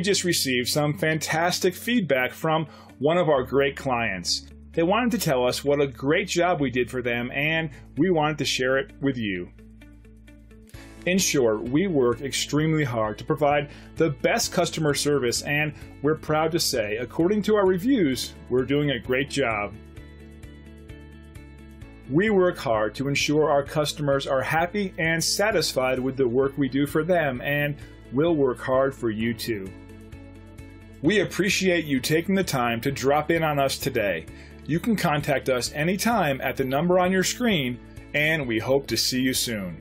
just received some fantastic feedback from one of our great clients. They wanted to tell us what a great job we did for them, and we wanted to share it with you. In short, we work extremely hard to provide the best customer service, and we're proud to say, according to our reviews, we're doing a great job. We work hard to ensure our customers are happy and satisfied with the work we do for them, and we'll work hard for you too. We appreciate you taking the time to drop in on us today. You can contact us anytime at the number on your screen, and we hope to see you soon.